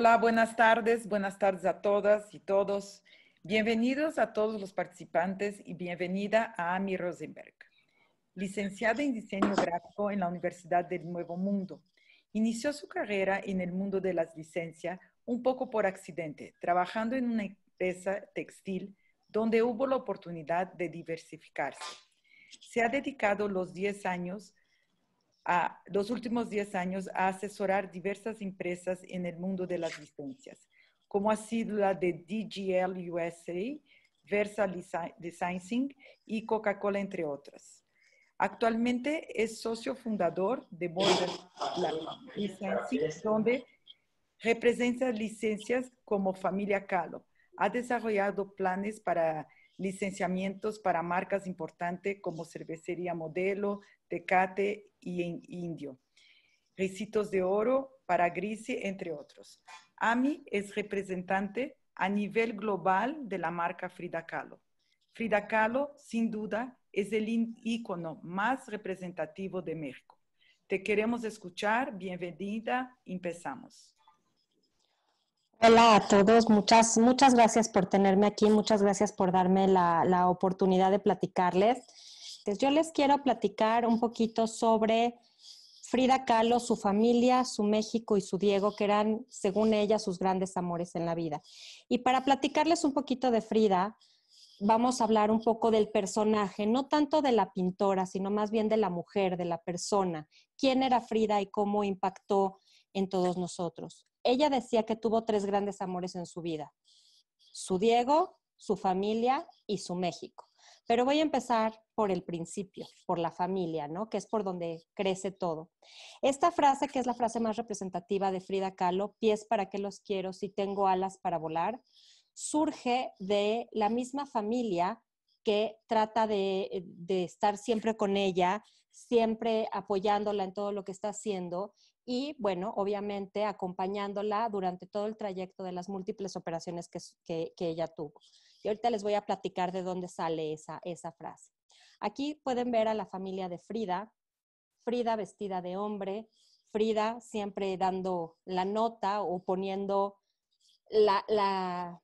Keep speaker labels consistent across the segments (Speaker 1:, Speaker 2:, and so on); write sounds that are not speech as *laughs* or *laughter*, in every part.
Speaker 1: Hola, buenas tardes, buenas tardes a todas y todos. Bienvenidos a todos los participantes y bienvenida a Amy Rosenberg, licenciada en diseño gráfico en la Universidad del Nuevo Mundo. Inició su carrera en el mundo de las licencias un poco por accidente, trabajando en una empresa textil donde hubo la oportunidad de diversificarse. Se ha dedicado los 10 años a, los últimos 10 años a asesorar diversas empresas en el mundo de las licencias como ha sido la de DGL USA, Versa Licensing y Coca-Cola, entre otras. Actualmente es socio fundador de Border Licensing, donde representa licencias como Familia Calo. Ha desarrollado planes para licenciamientos para marcas importantes como Cervecería Modelo, Tecate y Indio. Recitos de Oro para Grisi, entre otros. AMI es representante a nivel global de la marca Frida Kahlo. Frida Kahlo, sin duda, es el ícono más representativo de México. Te queremos escuchar. Bienvenida. Empezamos.
Speaker 2: Hola a todos, muchas, muchas gracias por tenerme aquí, muchas gracias por darme la, la oportunidad de platicarles. Yo les quiero platicar un poquito sobre Frida Kahlo, su familia, su México y su Diego, que eran, según ella, sus grandes amores en la vida. Y para platicarles un poquito de Frida, vamos a hablar un poco del personaje, no tanto de la pintora, sino más bien de la mujer, de la persona. ¿Quién era Frida y cómo impactó en todos nosotros? Ella decía que tuvo tres grandes amores en su vida, su Diego, su familia y su México. Pero voy a empezar por el principio, por la familia, ¿no? Que es por donde crece todo. Esta frase, que es la frase más representativa de Frida Kahlo, pies para qué los quiero si tengo alas para volar, surge de la misma familia que trata de, estar siempre con ella, siempre apoyándola en todo lo que está haciendo y, bueno, obviamente acompañándola durante todo el trayecto de las múltiples operaciones que, que ella tuvo. Y ahorita les voy a platicar de dónde sale esa, esa frase. Aquí pueden ver a la familia de Frida, Frida vestida de hombre, Frida siempre dando la nota o poniendo la, la,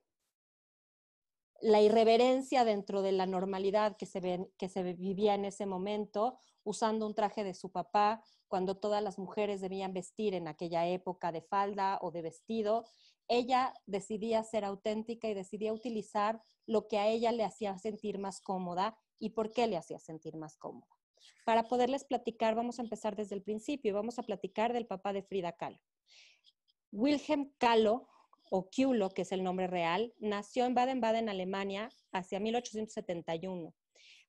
Speaker 2: la irreverencia dentro de la normalidad que se, ven, que se vivía en ese momento, usando un traje de su papá, cuando todas las mujeres debían vestir en aquella época de falda o de vestido, ella decidía ser auténtica y decidía utilizar lo que a ella le hacía sentir más cómoda y por qué le hacía sentir más cómoda. Para poderles platicar, vamos a empezar desde el principio vamos a platicar del papá de Frida Kahlo. Wilhelm Kahlo, o Kulo, que es el nombre real, nació en Baden-Baden, Alemania, hacia 1871.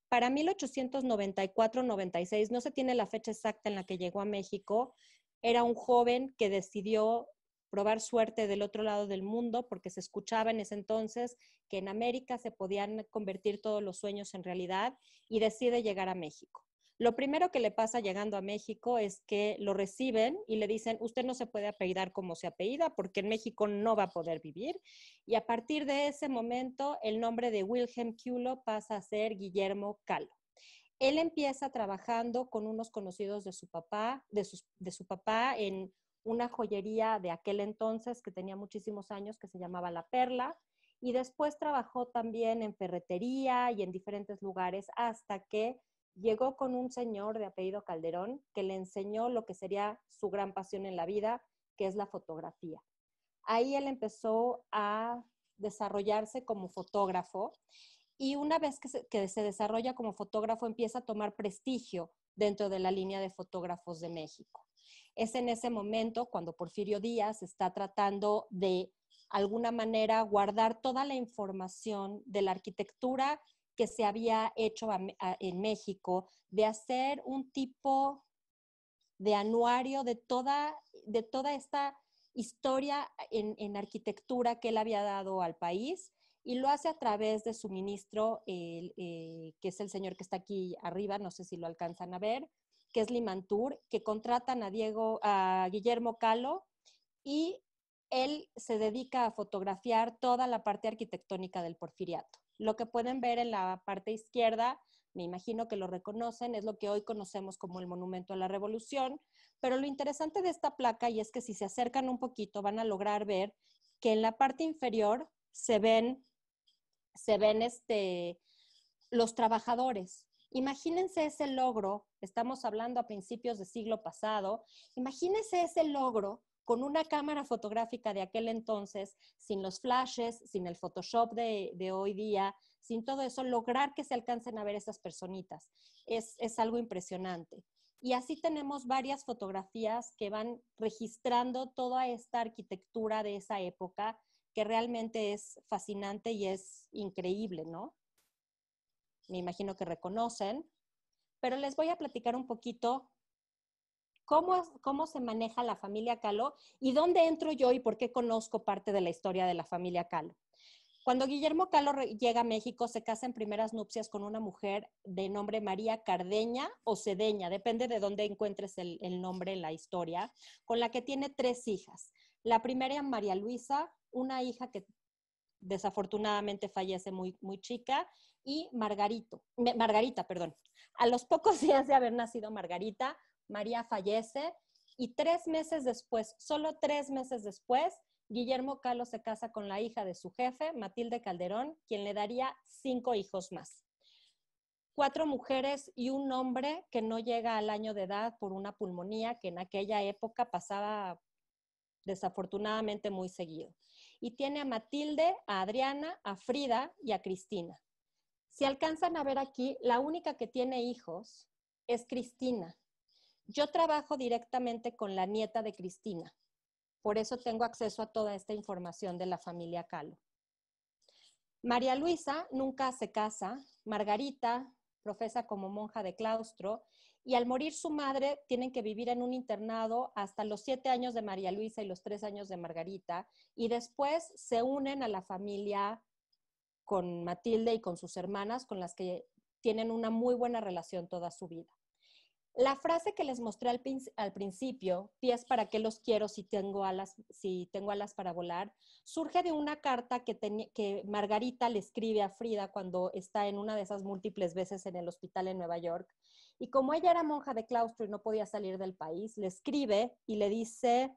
Speaker 2: Para 1894-96, no se tiene la fecha exacta en la que llegó a México, era un joven que decidió probar suerte del otro lado del mundo, porque se escuchaba en ese entonces que en América se podían convertir todos los sueños en realidad y decide llegar a México. Lo primero que le pasa llegando a México es que lo reciben y le dicen, usted no se puede apellidar como se apellida porque en México no va a poder vivir. Y a partir de ese momento, el nombre de Wilhelm Kulo pasa a ser Guillermo Calo. Él empieza trabajando con unos conocidos de su papá, de su, de su papá en una joyería de aquel entonces que tenía muchísimos años que se llamaba La Perla y después trabajó también en ferretería y en diferentes lugares hasta que llegó con un señor de apellido Calderón que le enseñó lo que sería su gran pasión en la vida, que es la fotografía. Ahí él empezó a desarrollarse como fotógrafo y una vez que se, que se desarrolla como fotógrafo empieza a tomar prestigio dentro de la línea de fotógrafos de México. Es en ese momento cuando Porfirio Díaz está tratando de alguna manera guardar toda la información de la arquitectura que se había hecho en México, de hacer un tipo de anuario de toda, de toda esta historia en, arquitectura que él había dado al país y lo hace a través de su ministro, eh, que es el señor que está aquí arriba, no sé si lo alcanzan a ver, que es Limantur, que contratan a Diego, a Guillermo Calo y él se dedica a fotografiar toda la parte arquitectónica del porfiriato. Lo que pueden ver en la parte izquierda me imagino que lo reconocen, es lo que hoy conocemos como el Monumento a la Revolución, pero lo interesante de esta placa, y es que si se acercan un poquito, van a lograr ver que en la parte inferior se ven, se ven este, los trabajadores. Imagínense ese logro, estamos hablando a principios del siglo pasado, imagínense ese logro con una cámara fotográfica de aquel entonces, sin los flashes, sin el Photoshop de, hoy día, sin todo eso, lograr que se alcancen a ver esas personitas. Es, es algo impresionante. Y así tenemos varias fotografías que van registrando toda esta arquitectura de esa época, que realmente es fascinante y es increíble, ¿no? Me imagino que reconocen, pero les voy a platicar un poquito cómo, se maneja la familia Calo y dónde entro yo y por qué conozco parte de la historia de la familia Calo. Cuando Guillermo Calo llega a México, se casa en primeras nupcias con una mujer de nombre María Cardeña o Cedeña, depende de dónde encuentres el, nombre en la historia, con la que tiene tres hijas. La primera María Luisa, una hija que desafortunadamente fallece muy, muy chica, y Margarito, Margarita, perdón. A los pocos *laughs* días de haber nacido Margarita, María fallece y tres meses después, solo tres meses después, Guillermo Calo se casa con la hija de su jefe, Matilde Calderón, quien le daría cinco hijos más. Cuatro mujeres y un hombre que no llega al año de edad por una pulmonía que en aquella época pasaba desafortunadamente muy seguido. Y tiene a Matilde, a Adriana, a Frida y a Cristina. Si alcanzan a ver aquí, la única que tiene hijos es Cristina. Yo trabajo directamente con la nieta de Cristina, por eso tengo acceso a toda esta información de la familia Calo. María Luisa nunca se casa, Margarita profesa como monja de claustro y al morir su madre tienen que vivir en un internado hasta los siete años de María Luisa y los tres años de Margarita y después se unen a la familia con Matilde y con sus hermanas con las que tienen una muy buena relación toda su vida. La frase que les mostré al, principio, pies para qué los quiero si tengo alas, si tengo alas para volar, surge de una carta que, que Margarita le escribe a Frida cuando está en una de esas múltiples veces en el hospital en Nueva York. Y como ella era monja de claustro y no podía salir del país, le escribe y le dice,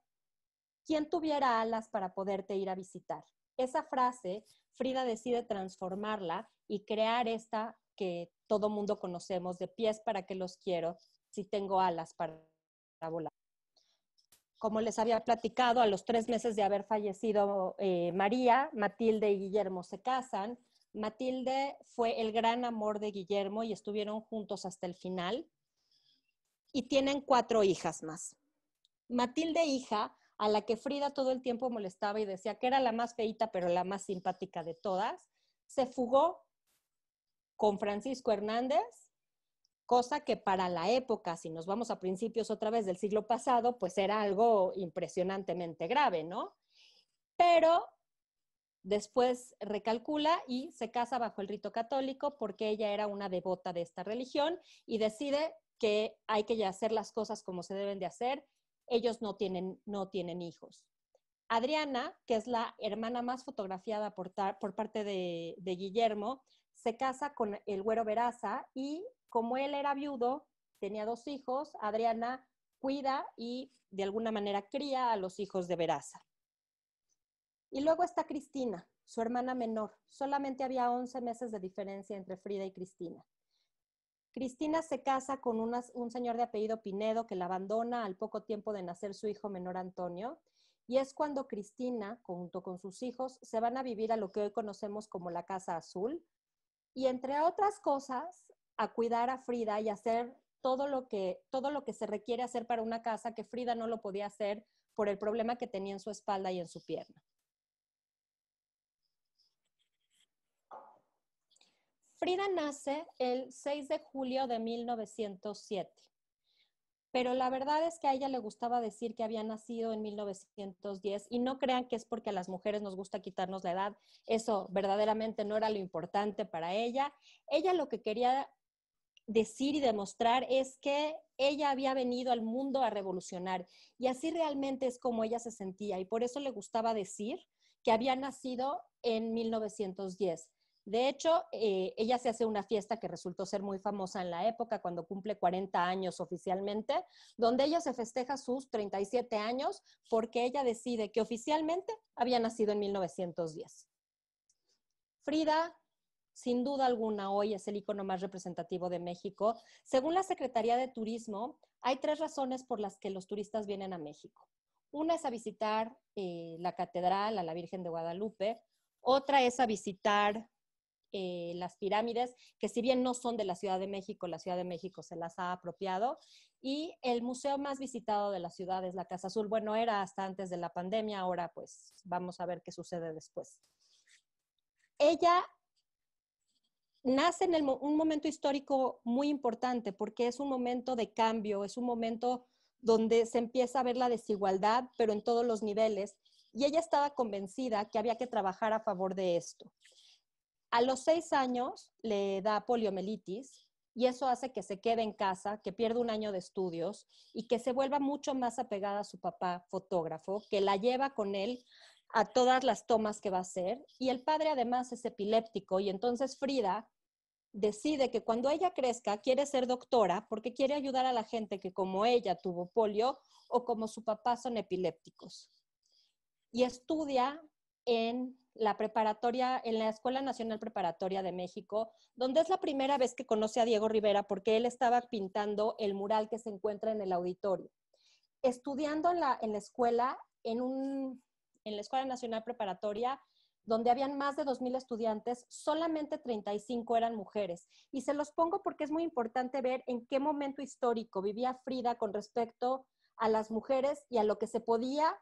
Speaker 2: ¿quién tuviera alas para poderte ir a visitar? Esa frase, Frida decide transformarla y crear esta que todo mundo conocemos de pies para qué los quiero, si tengo alas para, volar. Como les había platicado, a los tres meses de haber fallecido eh, María, Matilde y Guillermo se casan. Matilde fue el gran amor de Guillermo y estuvieron juntos hasta el final. Y tienen cuatro hijas más. Matilde, hija, a la que Frida todo el tiempo molestaba y decía que era la más feita, pero la más simpática de todas, se fugó con Francisco Hernández cosa que para la época, si nos vamos a principios otra vez del siglo pasado, pues era algo impresionantemente grave, ¿no? Pero después recalcula y se casa bajo el rito católico porque ella era una devota de esta religión y decide que hay que hacer las cosas como se deben de hacer. Ellos no tienen, no tienen hijos. Adriana, que es la hermana más fotografiada por, por parte de, de Guillermo, se casa con el güero Veraza y como él era viudo, tenía dos hijos, Adriana cuida y de alguna manera cría a los hijos de Veraza. Y luego está Cristina, su hermana menor. Solamente había 11 meses de diferencia entre Frida y Cristina. Cristina se casa con un señor de apellido Pinedo que la abandona al poco tiempo de nacer su hijo menor Antonio. Y es cuando Cristina, junto con sus hijos, se van a vivir a lo que hoy conocemos como la Casa Azul, y entre otras cosas, a cuidar a Frida y hacer todo lo que, todo lo que se requiere hacer para una casa que Frida no lo podía hacer por el problema que tenía en su espalda y en su pierna. Frida nace el 6 de julio de 1907, pero la verdad es que a ella le gustaba decir que había nacido en 1910 y no crean que es porque a las mujeres nos gusta quitarnos la edad, eso verdaderamente no era lo importante para ella. Ella lo que quería decir y demostrar es que ella había venido al mundo a revolucionar y así realmente es como ella se sentía y por eso le gustaba decir que había nacido en 1910. De hecho, eh, ella se hace una fiesta que resultó ser muy famosa en la época, cuando cumple 40 años oficialmente, donde ella se festeja sus 37 años porque ella decide que oficialmente había nacido en 1910. Frida, sin duda alguna, hoy es el icono más representativo de México. Según la Secretaría de Turismo, hay tres razones por las que los turistas vienen a México. Una es a visitar eh, la catedral, a la Virgen de Guadalupe. Otra es a visitar eh, las pirámides, que si bien no son de la Ciudad de México, la Ciudad de México se las ha apropiado. Y el museo más visitado de la ciudad es la Casa Azul. Bueno, era hasta antes de la pandemia, ahora pues vamos a ver qué sucede después. Ella nace en un momento histórico muy importante porque es un momento de cambio, es un momento donde se empieza a ver la desigualdad, pero en todos los niveles, y ella estaba convencida que había que trabajar a favor de esto. A los seis años le da poliomielitis y eso hace que se quede en casa, que pierda un año de estudios y que se vuelva mucho más apegada a su papá fotógrafo, que la lleva con él a todas las tomas que va a hacer. Y el padre además es epiléptico y entonces Frida decide que cuando ella crezca quiere ser doctora porque quiere ayudar a la gente que como ella tuvo polio o como su papá son epilépticos. Y estudia en la preparatoria, en la Escuela Nacional Preparatoria de México, donde es la primera vez que conoce a Diego Rivera porque él estaba pintando el mural que se encuentra en el auditorio. Estudiando en la, en la escuela, en, un, en la Escuela Nacional Preparatoria, donde habían más de 2.000 estudiantes, solamente 35 eran mujeres. Y se los pongo porque es muy importante ver en qué momento histórico vivía Frida con respecto a las mujeres y a lo que se podía,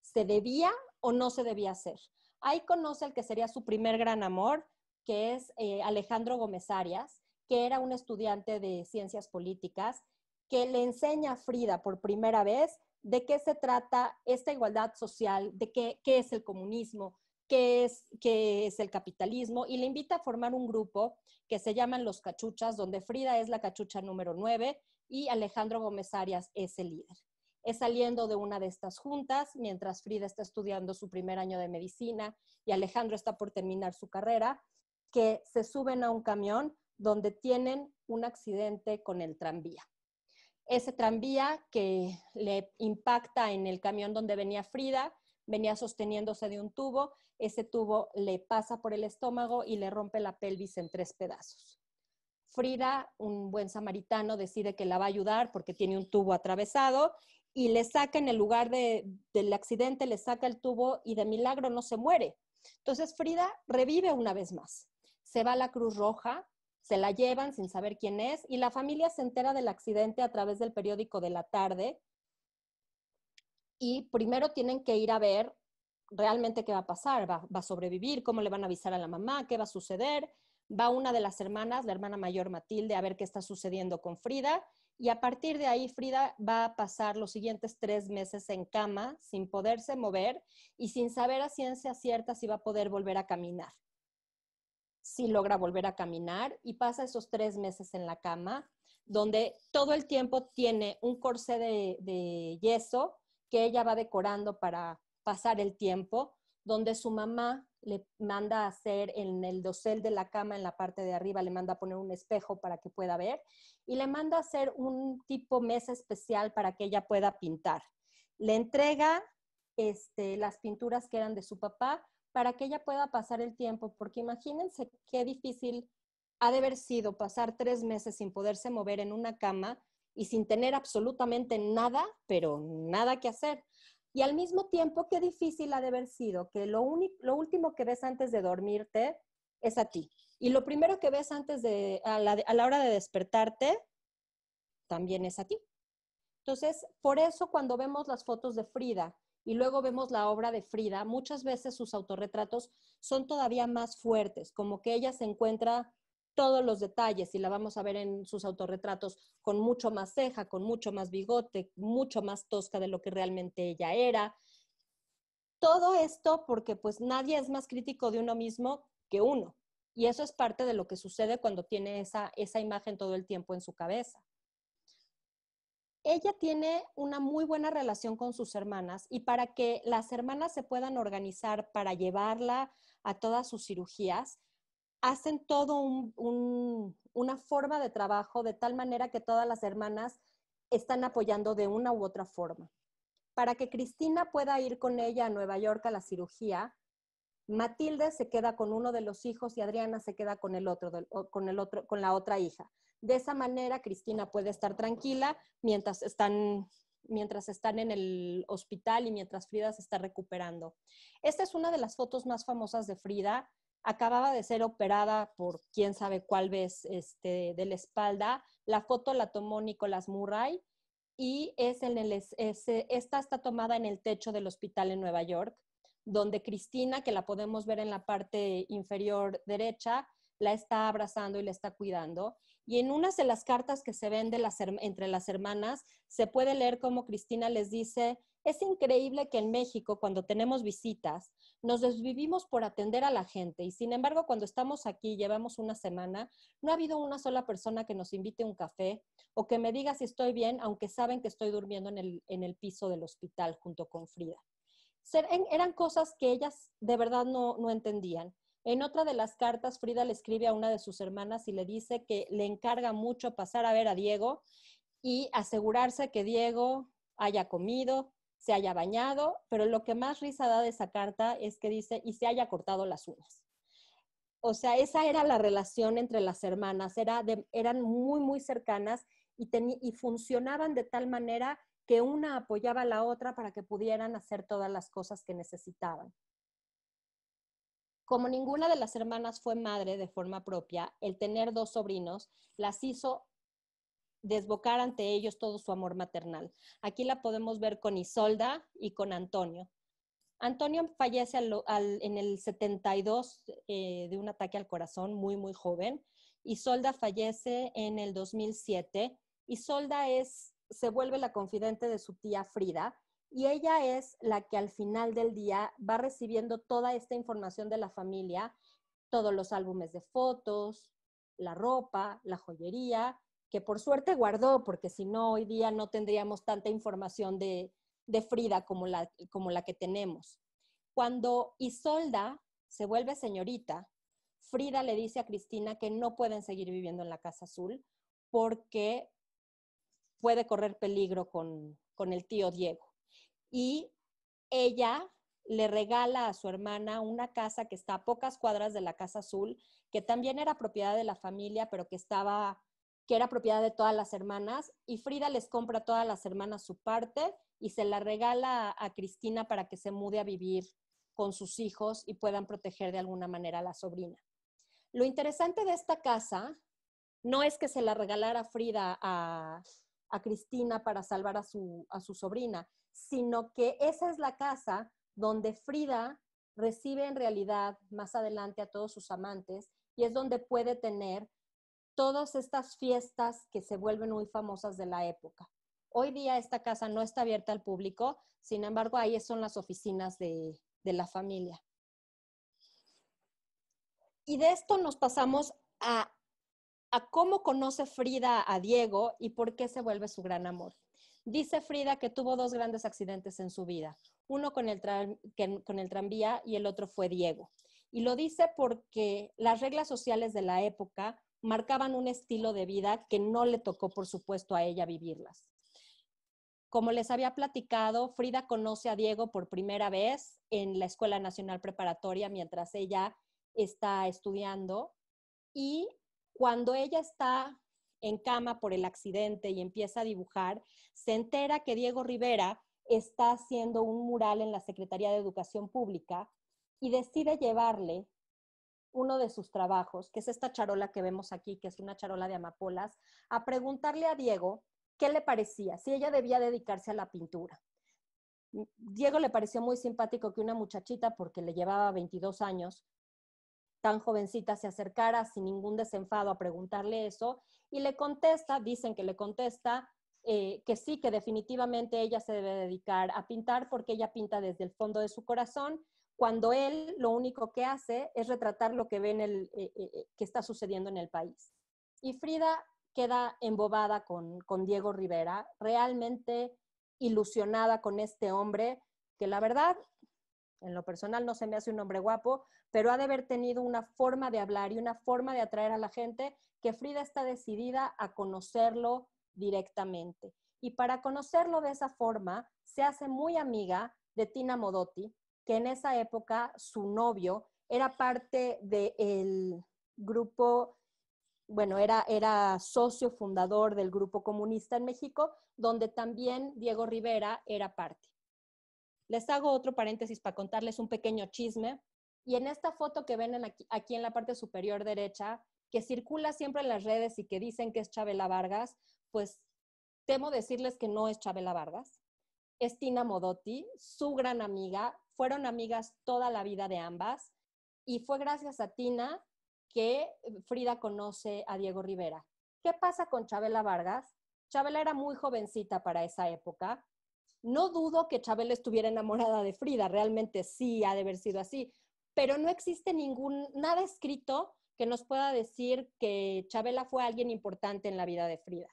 Speaker 2: se debía o no se debía hacer. Ahí conoce el que sería su primer gran amor, que es eh, Alejandro Gómez Arias, que era un estudiante de ciencias políticas, que le enseña a Frida por primera vez de qué se trata esta igualdad social, de qué, es el comunismo, qué es, qué es el capitalismo, y le invita a formar un grupo que se llaman Los Cachuchas, donde Frida es la cachucha número 9 y Alejandro Gómez Arias es el líder es saliendo de una de estas juntas, mientras Frida está estudiando su primer año de medicina y Alejandro está por terminar su carrera, que se suben a un camión donde tienen un accidente con el tranvía. Ese tranvía que le impacta en el camión donde venía Frida, venía sosteniéndose de un tubo, ese tubo le pasa por el estómago y le rompe la pelvis en tres pedazos. Frida, un buen samaritano, decide que la va a ayudar porque tiene un tubo atravesado y le saca en el lugar del accidente, le saca el tubo y de milagro no se muere. Entonces Frida revive una vez más. Se va a la Cruz Roja, se la llevan sin saber quién es y la familia se entera del accidente a través del periódico de la tarde. Y primero tienen que ir a ver realmente qué va a pasar, va, va a sobrevivir, cómo le van a avisar a la mamá, qué va a suceder. Va una de las hermanas, la hermana mayor Matilde, a ver qué está sucediendo con Frida y a partir de ahí, Frida va a pasar los siguientes tres meses en cama, sin poderse mover y sin saber a ciencia cierta si va a poder volver a caminar. Si logra volver a caminar y pasa esos tres meses en la cama, donde todo el tiempo tiene un corsé de, de yeso que ella va decorando para pasar el tiempo, donde su mamá le manda a hacer en el dosel de la cama, en la parte de arriba, le manda a poner un espejo para que pueda ver y le manda a hacer un tipo mesa especial para que ella pueda pintar. Le entrega este, las pinturas que eran de su papá para que ella pueda pasar el tiempo, porque imagínense qué difícil ha de haber sido pasar tres meses sin poderse mover en una cama y sin tener absolutamente nada, pero nada que hacer. Y al mismo tiempo, qué difícil ha de haber sido que lo, lo último que ves antes de dormirte es a ti. Y lo primero que ves antes de, a la, a la hora de despertarte, también es a ti. Entonces, por eso cuando vemos las fotos de Frida y luego vemos la obra de Frida, muchas veces sus autorretratos son todavía más fuertes, como que ella se encuentra todos los detalles y la vamos a ver en sus autorretratos con mucho más ceja, con mucho más bigote, mucho más tosca de lo que realmente ella era. Todo esto porque pues nadie es más crítico de uno mismo que uno. Y eso es parte de lo que sucede cuando tiene esa, esa imagen todo el tiempo en su cabeza. Ella tiene una muy buena relación con sus hermanas y para que las hermanas se puedan organizar para llevarla a todas sus cirugías, hacen todo una forma de trabajo de tal manera que todas las hermanas están apoyando de una u otra forma. Para que Cristina pueda ir con ella a Nueva York a la cirugía, Matilde se queda con uno de los hijos y Adriana se queda con el otro, con el otro, con la otra hija. De esa manera, Cristina puede estar tranquila mientras están, mientras están en el hospital y mientras Frida se está recuperando. Esta es una de las fotos más famosas de Frida. Acababa de ser operada por quién sabe cuál vez este, de la espalda. La foto la tomó Nicolás Murray y es en el, esta está tomada en el techo del hospital en Nueva York, donde Cristina, que la podemos ver en la parte inferior derecha, la está abrazando y la está cuidando. Y en unas de las cartas que se ven entre las hermanas, se puede leer cómo Cristina les dice, es increíble que en México, cuando tenemos visitas, nos desvivimos por atender a la gente y sin embargo, cuando estamos aquí, llevamos una semana, no ha habido una sola persona que nos invite un café o que me diga si estoy bien, aunque saben que estoy durmiendo en el, en el piso del hospital junto con Frida. Eran cosas que ellas de verdad no, no entendían. En otra de las cartas, Frida le escribe a una de sus hermanas y le dice que le encarga mucho pasar a ver a Diego y asegurarse que Diego haya comido, se haya bañado, pero lo que más risa da de esa carta es que dice y se haya cortado las uñas. O sea, esa era la relación entre las hermanas, era eran muy, muy cercanas y, y funcionaban de tal manera que una apoyaba a la otra para que pudieran hacer todas las cosas que necesitaban. Como ninguna de las hermanas fue madre de forma propia, el tener dos sobrinos las hizo desbocar ante ellos todo su amor maternal. Aquí la podemos ver con Isolda y con Antonio. Antonio fallece en el 72 eh, de un ataque al corazón, muy, muy joven. Isolda fallece en el 2007. Isolda es, se vuelve la confidente de su tía Frida y ella es la que al final del día va recibiendo toda esta información de la familia, todos los álbumes de fotos, la ropa, la joyería, que por suerte guardó, porque si no, hoy día no tendríamos tanta información de, Frida como la, como la que tenemos. Cuando Isolda se vuelve señorita, Frida le dice a Cristina que no pueden seguir viviendo en la Casa Azul porque puede correr peligro con, con el tío Diego y ella le regala a su hermana una casa que está a pocas cuadras de la Casa Azul, que también era propiedad de la familia, pero que estaba que era propiedad de todas las hermanas, y Frida les compra a todas las hermanas su parte y se la regala a, Cristina para que se mude a vivir con sus hijos y puedan proteger de alguna manera a la sobrina. Lo interesante de esta casa no es que se la regalara Frida a, a Cristina para salvar a su, a su sobrina, sino que esa es la casa donde Frida recibe en realidad más adelante a todos sus amantes y es donde puede tener todas estas fiestas que se vuelven muy famosas de la época. Hoy día esta casa no está abierta al público, sin embargo ahí son las oficinas de, la familia. Y de esto nos pasamos a, a cómo conoce Frida a Diego y por qué se vuelve su gran amor. Dice Frida que tuvo dos grandes accidentes en su vida, uno con el, con el tranvía y el otro fue Diego. Y lo dice porque las reglas sociales de la época marcaban un estilo de vida que no le tocó, por supuesto, a ella vivirlas. Como les había platicado, Frida conoce a Diego por primera vez en la Escuela Nacional Preparatoria mientras ella está estudiando y cuando ella está en cama por el accidente y empieza a dibujar, se entera que Diego Rivera está haciendo un mural en la Secretaría de Educación Pública y decide llevarle uno de sus trabajos, que es esta charola que vemos aquí, que es una charola de amapolas, a preguntarle a Diego qué le parecía, si ella debía dedicarse a la pintura. Diego le pareció muy simpático que una muchachita, porque le llevaba 22 años, tan jovencita se acercara sin ningún desenfado a preguntarle eso y le contesta, dicen que le contesta eh, que sí, que definitivamente ella se debe dedicar a pintar porque ella pinta desde el fondo de su corazón, cuando él lo único que hace es retratar lo que ve en el, eh, eh, que está sucediendo en el país. Y Frida queda embobada con, con Diego Rivera, realmente ilusionada con este hombre que la verdad En lo personal no se me hace un hombre guapo, pero ha de haber tenido una forma de hablar y una forma de atraer a la gente que Frida está decidida a conocerlo directamente. Y para conocerlo de esa forma, se hace muy amiga de Tina Modotti, que en esa época su novio era parte del grupo, bueno, era, era socio fundador del grupo comunista en México, donde también Diego Rivera era parte. Les hago otro paréntesis para contarles un pequeño chisme. Y en esta foto que ven aquí, aquí en la parte superior derecha, que circula siempre en las redes y que dicen que es Chabela Vargas, pues temo decirles que no es Chabela Vargas, es Tina Modotti, su gran amiga, fueron amigas toda la vida de ambas y fue gracias a Tina que Frida conoce a Diego Rivera. ¿Qué pasa con Chabela Vargas? Chabela era muy jovencita para esa época. No dudo que Chabela estuviera enamorada de Frida, realmente sí ha de haber sido así, pero no existe ningún, nada escrito que nos pueda decir que Chabela fue alguien importante en la vida de Frida.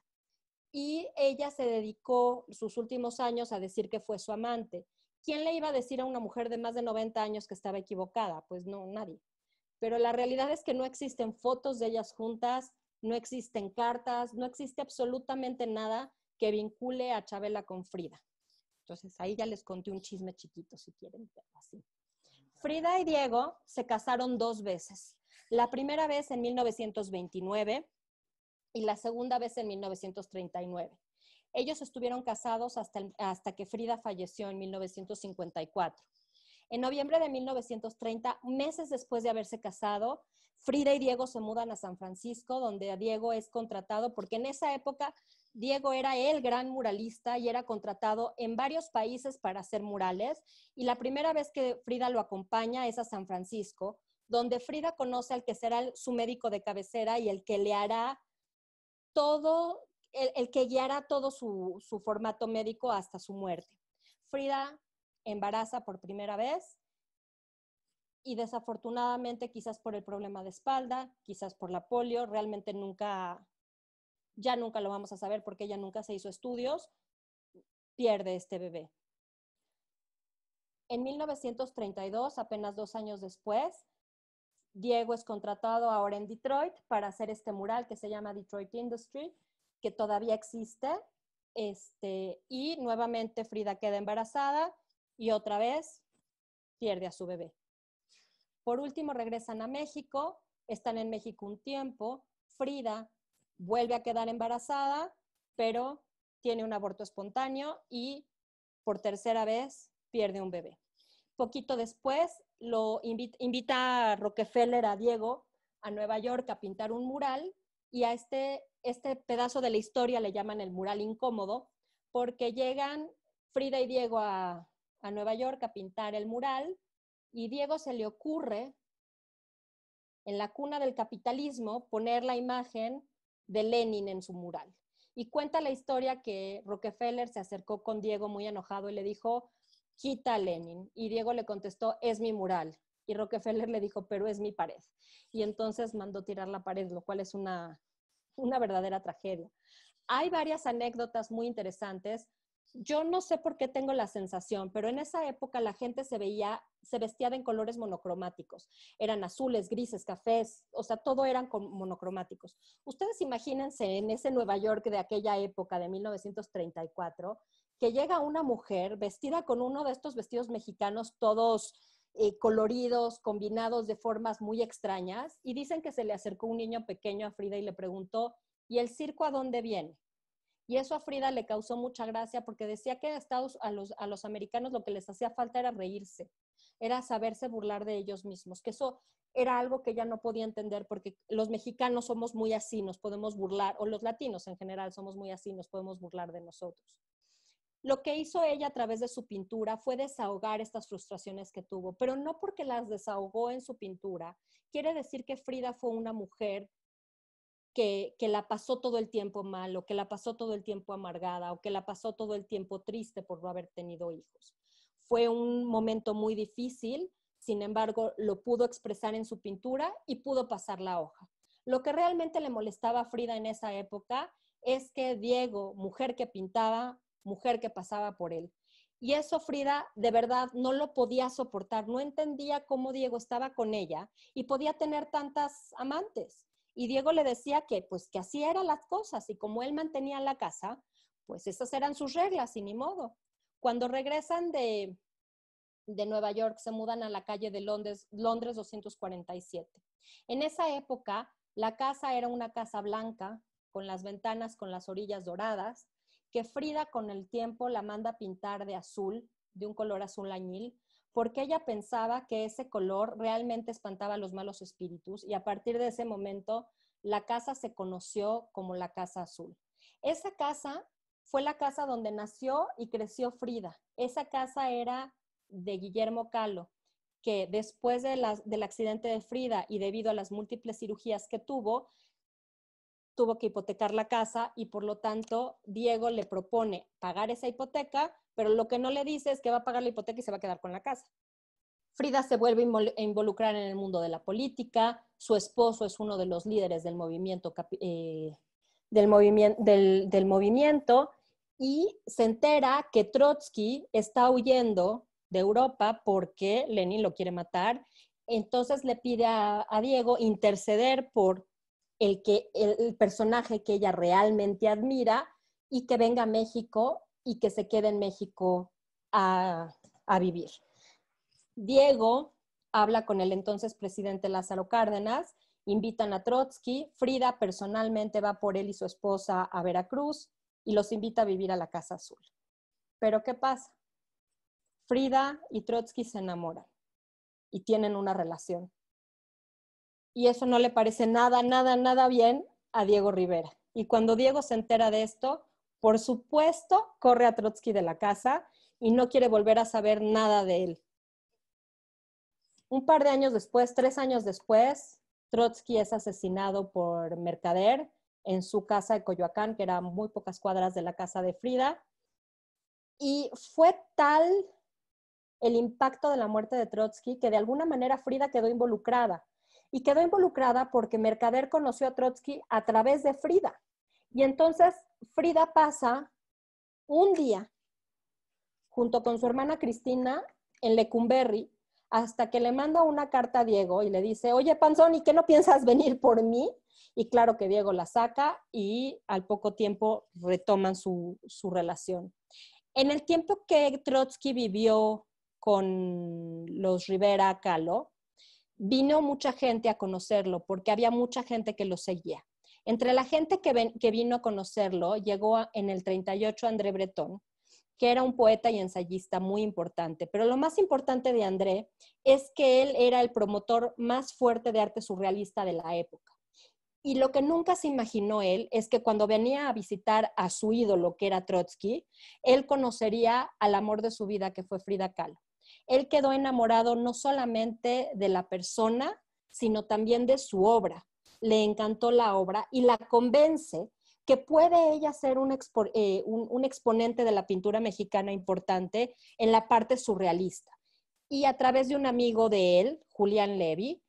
Speaker 2: Y ella se dedicó sus últimos años a decir que fue su amante. ¿Quién le iba a decir a una mujer de más de 90 años que estaba equivocada? Pues no, nadie. Pero la realidad es que no existen fotos de ellas juntas, no existen cartas, no existe absolutamente nada que vincule a Chabela con Frida. Entonces ahí ya les conté un chisme chiquito si quieren así. Frida y Diego se casaron dos veces. La primera vez en 1929 y la segunda vez en 1939. Ellos estuvieron casados hasta, hasta que Frida falleció en 1954. En noviembre de 1930, meses después de haberse casado, Frida y Diego se mudan a San Francisco, donde Diego es contratado, porque en esa época Diego era el gran muralista y era contratado en varios países para hacer murales. Y la primera vez que Frida lo acompaña es a San Francisco, donde Frida conoce al que será su médico de cabecera y el que le hará todo, el, que guiará todo su, su formato médico hasta su muerte. Frida embaraza por primera vez y desafortunadamente quizás por el problema de espalda, quizás por la polio, realmente nunca, ya nunca lo vamos a saber porque ella nunca se hizo estudios, pierde este bebé. En 1932, apenas dos años después, Diego es contratado ahora en Detroit para hacer este mural que se llama Detroit Industry, que todavía existe. Este, y nuevamente Frida queda embarazada y otra vez pierde a su bebé. Por último, regresan a México, están en México un tiempo. Frida vuelve a quedar embarazada, pero tiene un aborto espontáneo y por tercera vez pierde un bebé. Poquito después lo invita, a Rockefeller a Diego a Nueva York a pintar un mural y a este, este pedazo de la historia le llaman el mural incómodo porque llegan Frida y Diego a, a Nueva York a pintar el mural y Diego se le ocurre en la cuna del capitalismo poner la imagen de Lenin en su mural. Y cuenta la historia que Rockefeller se acercó con Diego muy enojado y le dijo, quita Lenin. Y Diego le contestó, es mi mural. Rockefeller le dijo, pero es mi pared. Y entonces mandó tirar la pared, lo cual es una, una verdadera tragedia. Hay varias anécdotas muy interesantes. Yo no sé por qué tengo la sensación, pero en esa época la gente se veía, se vestía en colores monocromáticos. Eran azules, grises, cafés, o sea, todo eran monocromáticos. Ustedes imagínense en ese Nueva York de aquella época de 1934, que llega una mujer vestida con uno de estos vestidos mexicanos todos eh, coloridos, combinados de formas muy extrañas, y dicen que se le acercó un niño pequeño a Frida y le preguntó, ¿y el circo a dónde viene? Y eso a Frida le causó mucha gracia porque decía que a, Estados, a, los, a los americanos lo que les hacía falta era reírse, era saberse burlar de ellos mismos, que eso era algo que ella no podía entender porque los mexicanos somos muy así, nos podemos burlar, o los latinos en general somos muy así, nos podemos burlar de nosotros. Lo que hizo ella a través de su pintura fue desahogar estas frustraciones que tuvo, pero no porque las desahogó en su pintura. Quiere decir que Frida fue una mujer que, que, la pasó todo el tiempo mal, o que la pasó todo el tiempo amargada, o que la pasó todo el tiempo triste por no haber tenido hijos. Fue un momento muy difícil, sin embargo, lo pudo expresar en su pintura y pudo pasar la hoja. Lo que realmente le molestaba a Frida en esa época es que Diego, mujer que pintaba, mujer que pasaba por él. Y eso Frida de verdad no lo podía soportar, no entendía cómo Diego estaba con ella y podía tener tantas amantes. Y Diego le decía que pues que así eran las cosas y como él mantenía la casa, pues esas eran sus reglas y ni modo. Cuando regresan de, de Nueva York, se mudan a la calle de Londres, Londres 247. En esa época, la casa era una casa blanca, con las ventanas con las orillas doradas, que Frida con el tiempo la manda pintar de azul, de un color azul añil, porque ella pensaba que ese color realmente espantaba a los malos espíritus y a partir de ese momento la casa se conoció como la Casa Azul. Esa casa fue la casa donde nació y creció Frida. Esa casa era de Guillermo Calo, que después de del accidente de Frida y debido a las múltiples cirugías que tuvo, tuvo que hipotecar la casa y por lo tanto Diego le propone pagar esa hipoteca, pero lo que no le dice es que va a pagar la hipoteca y se va a quedar con la casa. Frida se vuelve a involucrar en el mundo de la política, su esposo es uno de los líderes del movimiento, eh, del, movimiento del, del movimiento y se entera que Trotsky está huyendo de Europa porque Lenin lo quiere matar. Entonces le pide a, Diego interceder por el, que, el, personaje que ella realmente admira y que venga a México y que se quede en México a, a vivir. Diego habla con el entonces presidente Lázaro Cárdenas, invitan a Trotsky, Frida personalmente va por él y su esposa a Veracruz y los invita a vivir a la Casa Azul. Pero ¿qué pasa? Frida y Trotsky se enamoran y tienen una relación. Y eso no le parece nada, nada, nada bien a Diego Rivera. Y cuando Diego se entera de esto, por supuesto, corre a Trotsky de la casa y no quiere volver a saber nada de él. Un par de años después, tres años después, Trotsky es asesinado por Mercader en su casa de Coyoacán, que era muy pocas cuadras de la casa de Frida. Y fue tal el impacto de la muerte de Trotsky, que de alguna manera Frida quedó involucrada. Y quedó involucrada porque Mercader conoció a Trotsky a través de Frida. Y entonces Frida pasa un día junto con su hermana Cristina en Lecumberri hasta que le manda una carta a Diego y le dice, oye Panzón, ¿y qué no piensas venir por mí? Y claro que Diego la saca y al poco tiempo retoman su, su relación. En el tiempo que Trotsky vivió con los Rivera Calo, vino mucha gente a conocerlo porque había mucha gente que lo seguía. Entre la gente que, que vino a conocerlo, llegó en el 38 André Breton, que era un poeta y ensayista muy importante. Pero lo más importante de André es que él era el promotor más fuerte de arte surrealista de la época. Y lo que nunca se imaginó él es que cuando venía a visitar a su ídolo, que era Trotsky, él conocería al amor de su vida, que fue Frida Kahlo él quedó enamorado no solamente de la persona, sino también de su obra. Le encantó la obra y la convence que puede ella ser eh, un, exponente de la pintura mexicana importante en la parte surrealista. Y a través de un amigo de él, Julián Levy,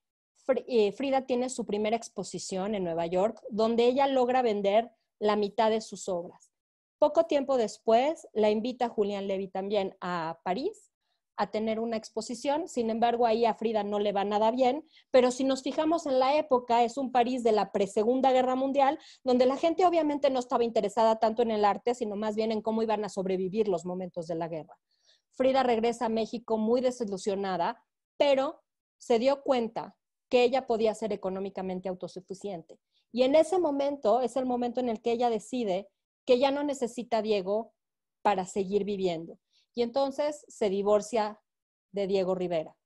Speaker 2: eh, Frida tiene su primera exposición en Nueva York, donde ella logra vender la mitad de sus obras. Poco tiempo después, la invita Julián Levy también a París a tener una exposición. Sin embargo, ahí a Frida no le va nada bien, pero si nos fijamos en la época, es un París de la pre-segunda guerra mundial, donde la gente obviamente no estaba interesada tanto en el arte, sino más bien en cómo iban a sobrevivir los momentos de la guerra. Frida regresa a México muy desilusionada, pero se dio cuenta que ella podía ser económicamente autosuficiente. Y en ese momento es el momento en el que ella decide que ya no necesita a Diego para seguir viviendo y entonces se divorcia de Diego Rivera.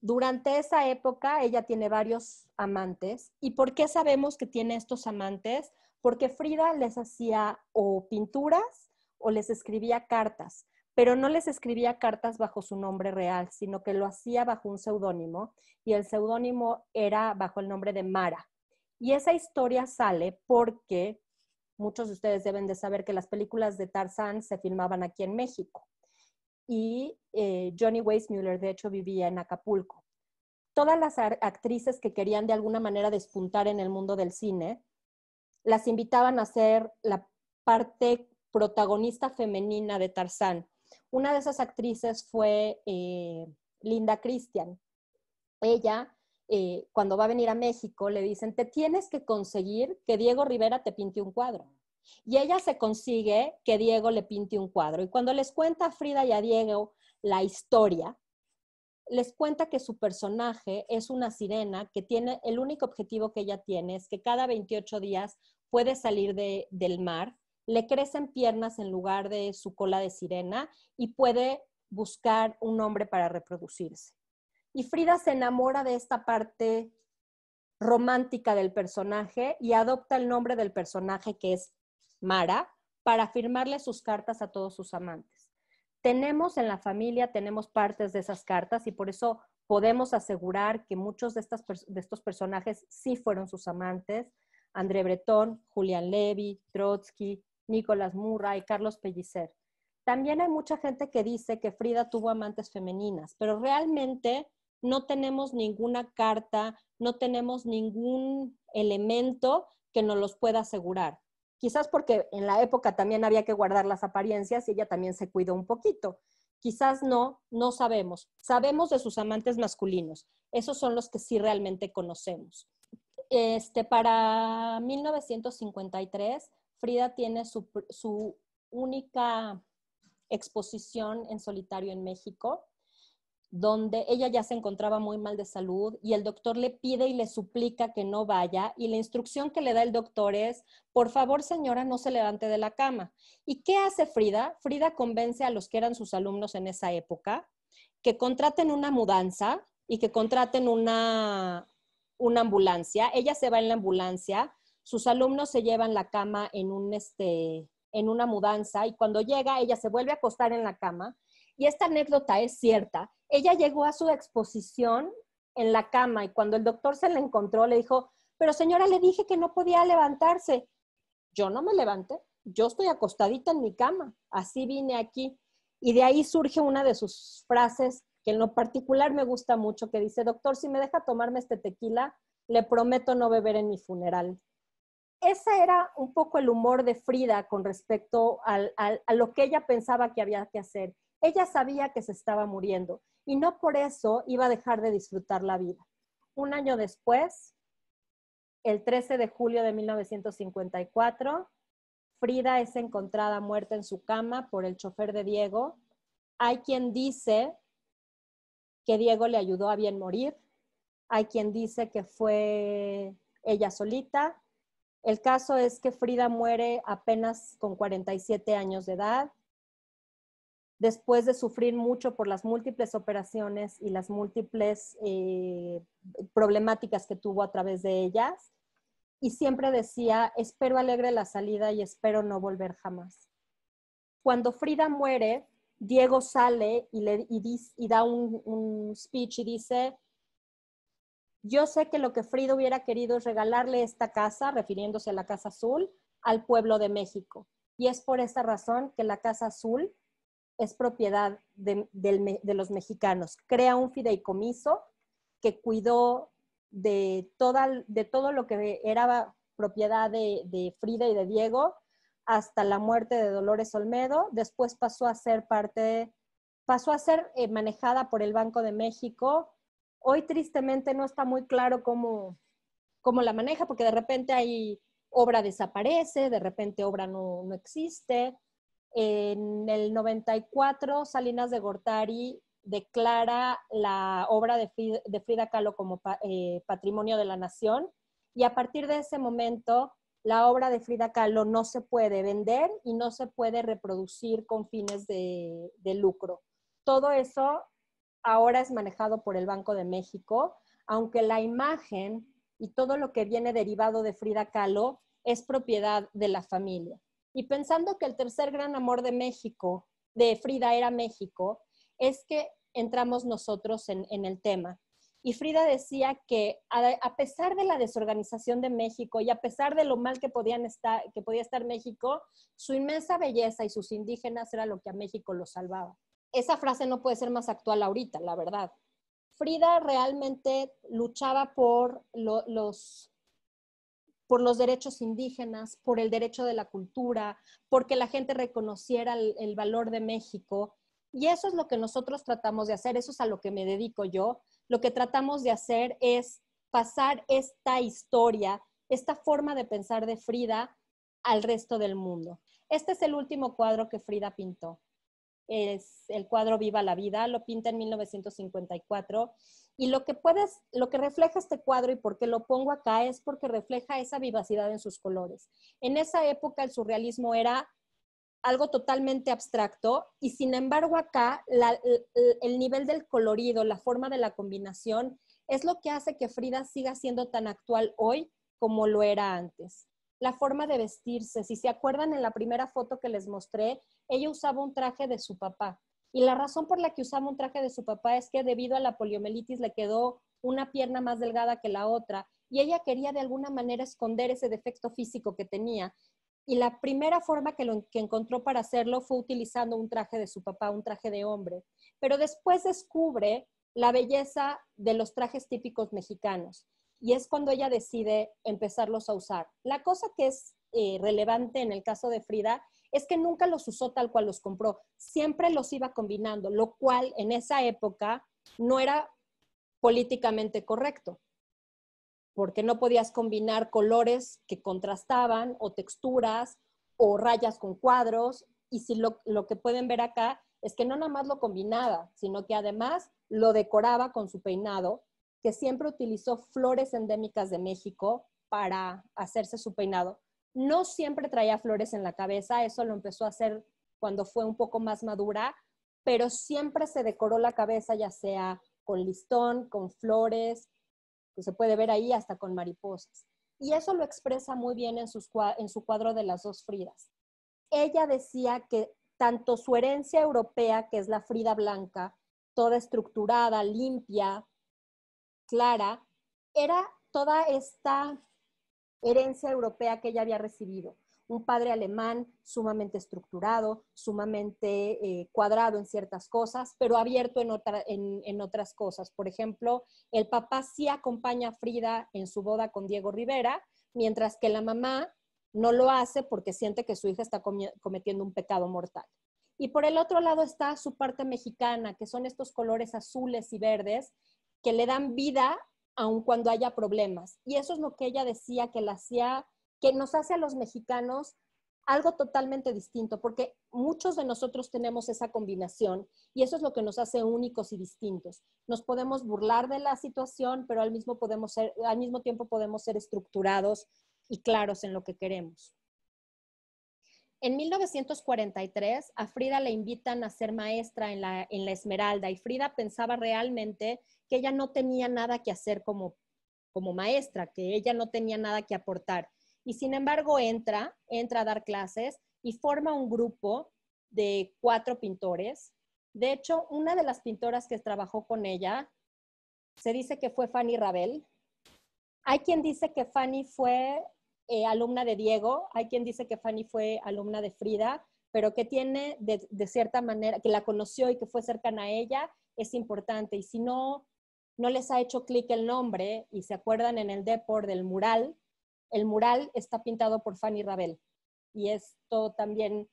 Speaker 2: Durante esa época ella tiene varios amantes. ¿Y por qué sabemos que tiene estos amantes? Porque Frida les hacía o pinturas o les escribía cartas, pero no les escribía cartas bajo su nombre real, sino que lo hacía bajo un seudónimo y el seudónimo era bajo el nombre de Mara. Y esa historia sale porque Muchos de ustedes deben de saber que las películas de Tarzán se filmaban aquí en México. Y eh, Johnny Weissmuller, de hecho, vivía en Acapulco. Todas las actrices que querían de alguna manera despuntar en el mundo del cine, las invitaban a hacer la parte protagonista femenina de Tarzán. Una de esas actrices fue eh, Linda Christian. Ella, eh, cuando va a venir a México, le dicen, te tienes que conseguir que Diego Rivera te pinte un cuadro. Y ella se consigue que Diego le pinte un cuadro. Y cuando les cuenta a Frida y a Diego la historia, les cuenta que su personaje es una sirena que tiene, el único objetivo que ella tiene es que cada 28 días puede salir del mar, le crecen piernas en lugar de su cola de sirena y puede buscar un hombre para reproducirse. Y Frida se enamora de esta parte romántica del personaje y adopta el nombre del personaje que es Mara para firmarle sus cartas a todos sus amantes. Tenemos en la familia, tenemos partes de esas cartas y por eso podemos asegurar que muchos de, estos personajes sí fueron sus amantes. André Breton, Julián Levy, Trotsky, Nicolás Murray, Carlos Pellicer. También hay mucha gente que dice que Frida tuvo amantes femeninas, pero realmente no tenemos ninguna carta, no tenemos ningún elemento que nos los pueda asegurar. Quizás porque en la época también había que guardar las apariencias y ella también se cuidó un poquito. Quizás no, no sabemos. Sabemos de sus amantes masculinos. Esos son los que sí realmente conocemos. Este, para 1953, Frida tiene su, su única exposición en solitario en México, donde ella ya se encontraba muy mal de salud y el doctor le pide y le suplica que no vaya y la instrucción que le da el doctor es, por favor señora, no se levante de la cama. ¿Y qué hace Frida? Frida convence a los que eran sus alumnos en esa época que contraten una mudanza y que contraten una, una ambulancia. Ella se va en la ambulancia, sus alumnos se llevan la cama en un, este, en una mudanza y cuando llega ella se vuelve a acostar en la cama. Y esta anécdota es cierta. Ella llegó a su exposición en la cama y cuando el doctor se la encontró le dijo, pero señora, le dije que no podía levantarse. Yo no me levanté, yo estoy acostadita en mi cama, así vine aquí. Y de ahí surge una de sus frases que en lo particular me gusta mucho, que dice, doctor, si me deja tomarme este tequila, le prometo no beber en mi funeral ese era un poco el humor de Frida con respecto a lo que ella pensaba que había que hacer. Ella sabía que se estaba muriendo y no por eso iba a dejar de disfrutar la vida. Un año después, el 13 de julio de 1954, Frida es encontrada muerta en su cama por el chofer de Diego. Hay quien dice que Diego le ayudó a bien morir. Hay quien dice que fue ella solita. El caso es que Frida muere apenas con 47 años de edad, después de sufrir mucho por las múltiples operaciones y las múltiples eh, problemáticas que tuvo a través de ellas. Y siempre decía, espero alegre la salida y espero no volver jamás. Cuando Frida muere, Diego sale y, le, y, da un, un speech y dice, yo sé que lo que Frida hubiera querido es regalarle esta casa, refiriéndose a la Casa Azul, al pueblo de México. Y es por esa razón que la Casa Azul es propiedad de, los mexicanos. Crea un fideicomiso que cuidó de, toda, de todo lo que era propiedad de, Frida y de Diego hasta la muerte de Dolores Olmedo. Después pasó a ser parte, pasó a ser eh, manejada por el Banco de México Hoy tristemente no está muy claro cómo, cómo la maneja, porque de repente hay obra desaparece, de repente obra no, no existe. En el 94, Salinas de Gortari declara la obra de Frida, Kahlo como eh, patrimonio de la nación y a partir de ese momento la obra de Frida Kahlo no se puede vender y no se puede reproducir con fines de, de lucro. Todo eso ahora es manejado por el Banco de México, aunque la imagen y todo lo que viene derivado de Frida Kahlo es propiedad de la familia. Y pensando que el tercer gran amor de México, de Frida, era México, es que entramos nosotros en, el tema. Y Frida decía que a, pesar de la desorganización de México y a pesar de lo mal que, podía estar México, su inmensa belleza y sus indígenas era lo que a México lo salvaba esa frase no puede ser más actual ahorita, la verdad. Frida realmente luchaba por los, por los derechos indígenas, por el derecho de la cultura, porque la gente reconociera el, valor de México. Y eso es lo que nosotros tratamos de hacer, eso es a lo que me dedico yo. Lo que tratamos de hacer es pasar esta historia, esta forma de pensar de Frida al resto del mundo. Este es el último cuadro que Frida pintó. Es el cuadro Viva la Vida, lo pinta en 1954 y lo que puedes, lo que refleja este cuadro y por qué lo pongo acá es porque refleja esa vivacidad en sus colores. En esa época el surrealismo era algo totalmente abstracto y sin embargo acá el nivel del colorido, la forma de la combinación es lo que hace que Frida siga siendo tan actual hoy como lo era antes. La forma de vestirse, si se acuerdan en la primera foto que les mostré, ella usaba un traje de su papá. Y la razón por la que usaba un traje de su papá es que debido a la poliomielitis le quedó una pierna más delgada que la otra y ella quería de alguna manera esconder ese defecto físico que tenía. Y la primera forma que, lo, que encontró para hacerlo fue utilizando un traje de su papá, un traje de hombre. Pero después descubre la belleza de los trajes típicos mexicanos y es cuando ella decide empezarlos a usar. La cosa que es eh, relevante en el caso de Frida es que nunca los usó tal cual los compró, siempre los iba combinando, lo cual en esa época no era políticamente correcto, porque no podías combinar colores que contrastaban o texturas o rayas con cuadros, y si lo, que pueden ver acá es que no nada más lo combinaba, sino que además lo decoraba con su peinado, que siempre utilizó flores endémicas de México para hacerse su peinado, no siempre traía flores en la cabeza, eso lo empezó a hacer cuando fue un poco más madura, pero siempre se decoró la cabeza ya sea con listón, con flores, que se puede ver ahí hasta con mariposas. Y eso lo expresa muy bien en, en su cuadro de las dos Fridas. Ella decía que tanto su herencia europea, que es la Frida blanca, toda estructurada, limpia, clara, era toda esta herencia europea que ella había recibido. Un padre alemán sumamente estructurado, sumamente eh, cuadrado en ciertas cosas, pero abierto en, en, otras cosas. Por ejemplo, el papá sí acompaña a Frida en su boda con Diego Rivera, mientras que la mamá no lo hace porque siente que su hija está cometiendo un pecado mortal. Y por el otro lado está su parte mexicana, que son estos colores azules y verdes que le dan vida aun cuando haya problemas. Y eso es lo que ella decía que la hacía, que nos hace a los mexicanos algo totalmente distinto, porque muchos de nosotros tenemos esa combinación y eso es lo que nos hace únicos y distintos. Nos podemos burlar de la situación, pero al mismo, podemos al mismo tiempo podemos ser estructurados y claros en lo que queremos. En 1943, a Frida le invitan a ser maestra en la, en la Esmeralda y Frida pensaba realmente que ella no tenía nada que hacer como, como maestra, que ella no tenía nada que aportar. Y sin embargo entra, entra a dar clases y forma un grupo de cuatro pintores. De hecho, una de las pintoras que trabajó con ella se dice que fue Fanny Rabel. Hay quien dice que Fanny fue eh, alumna de Diego, hay quien dice que Fanny fue alumna de Frida, pero que tiene de, cierta manera, que la conoció y que fue cercana a ella, es importante. Y si no, no les ha hecho clic el nombre y se acuerdan en el Depor del mural, el mural está pintado por Fanny Rabel y esto también